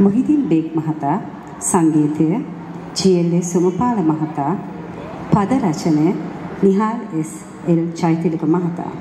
මොහිදින් බේග් මහතා සංගීතය ජී.එල්.ඒ. සුමපාල මහතා පද රචනය නිහාල් එස් එල් චෛතිලක මහතා